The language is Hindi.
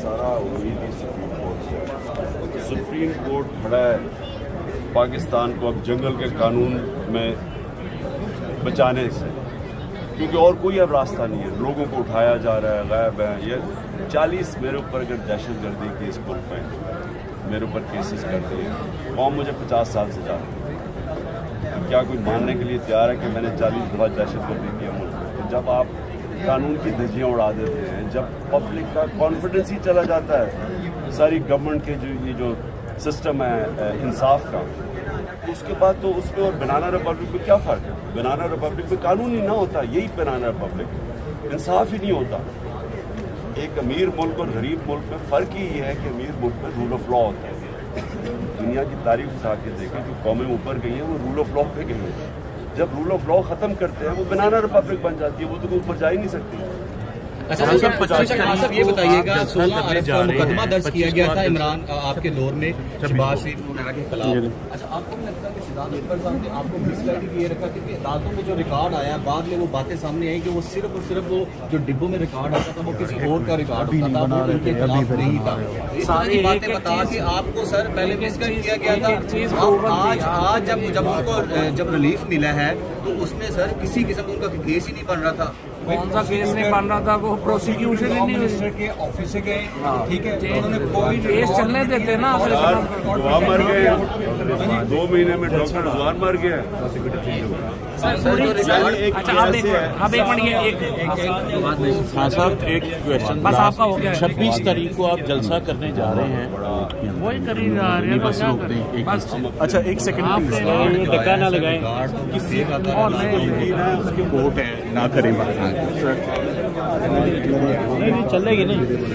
सारा उम्मीद ही सुप्रीम कोर्ट से। सुप्रीम कोर्ट खड़ा है, पाकिस्तान को अब जंगल के कानून में बचाने से। क्योंकि और कोई अब रास्ता नहीं है। लोगों को उठाया जा रहा है, गायब है। ये चालीस मेरे ऊपर अगर दहशत गर्दी केस पुल पे मेरे ऊपर केसेस कर दिए कौन मुझे पचास साल से जा क्या कोई मानने के लिए तैयार है कि मैंने चालीस दफ़ा दहशत गर्दी किया मुल्क में तो जब आप कानून की धज्जियाँ उड़ा देते हैं, जब पब्लिक का कॉन्फिडेंस ही चला जाता है, सारी गवर्नमेंट के जो ये जो सिस्टम है इंसाफ का, उसके बाद तो उसमें और बनाना रिपब्लिक में क्या फ़र्क है? बनाना रिपब्लिक में कानून ही ना होता, यही बनाना रिपब्लिक इंसाफ ही नहीं होता। एक अमीर मुल्क और गरीब मुल्क में फ़र्क ही ये है कि अमीर मुल्क में रूल ऑफ़ लॉ होता है। दुनिया की तारीफ़ उठा के देखें, जो कौमें ऊपर गई हैं, वो रूल ऑफ़ लॉ पे गई हैं। जब रूल ऑफ़ लॉ ख़त्म करते हैं, वो बनाना रिपब्लिक बन जाती है, वो तो ऊपर जा ही नहीं सकती। अच्छा सर अच्छा, साहब ये बताइएगा सोलह करने अरब का मुकदमा दर्ज किया गया था इमरान आपके दौर में शहबाज शरीफ वगैरह के खिलाफ। अच्छा आपको नहीं लगता कि अकबर साहब ने आपको मिसगाइड किए रखा? क्योंकि अदालतों में जो रिकॉर्ड आया बाद में वो बातें सामने आई कि वो सिर्फ़ और सिर्फ़ वो जो डिब्बों में रिकॉर्ड आता था वो किसी और का रिकॉर्ड होता था उनके खिलाफ नहीं था। तरह की बातें बता कि आपको सर पहले मिसगाइड किया गया था। आज आज जब जब उनको जब रिलीफ मिला है तो उसमें सर किसी किस्म का उनका केस ही नहीं बन रहा था। कौन सा केस नहीं बन रहा था? वो प्रोसिक्यूशन ही नहीं के ऑफ़िस गए ठीक है उन्होंने कोई केस चलने देते ना मर गए। दो महीने में डॉक्टर जुआन मर गया। अच्छा आप एक आप एक मिनट ये खान साहब एक क्वेश्चन बस आपका हो गया। छब्बीस तारीख को आप जलसा करने जा रहे हैं। वही कर ही जा रहे हैं तो बस रोक दें बस। अच्छा एक सेकंड धक्का ना लगाए। किसी का कोर्ट है ना करें बात। चलेगी नहीं।